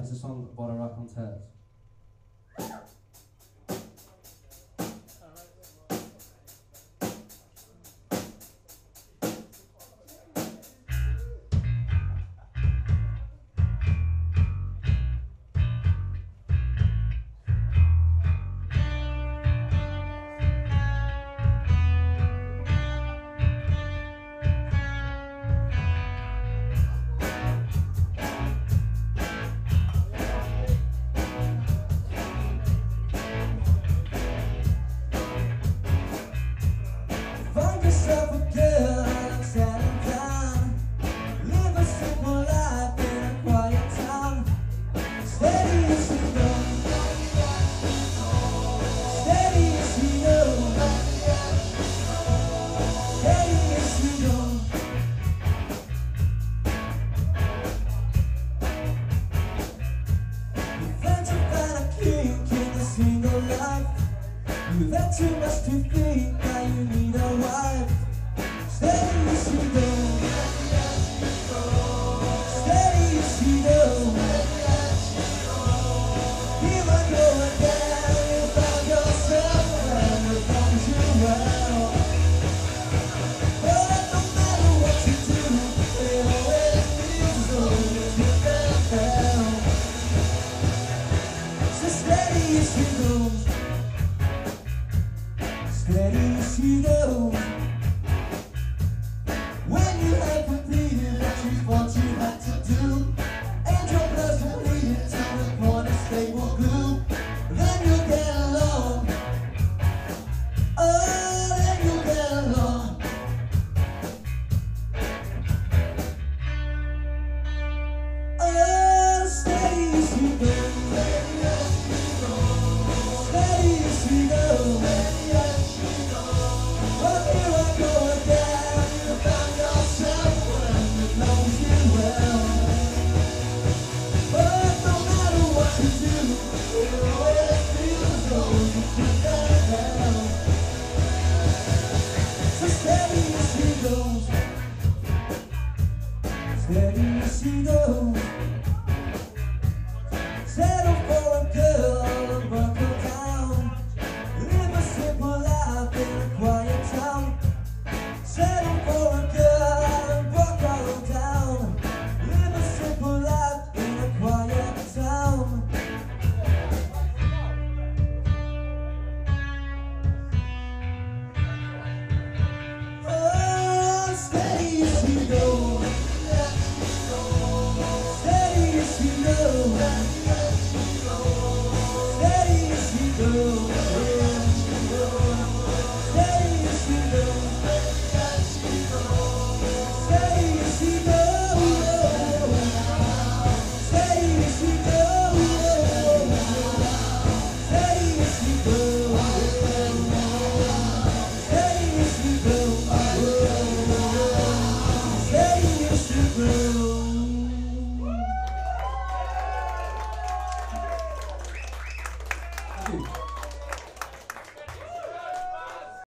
It's a song by the Rock on too much to Petty, you go. Steady as she goes. Steady as she goes. girl.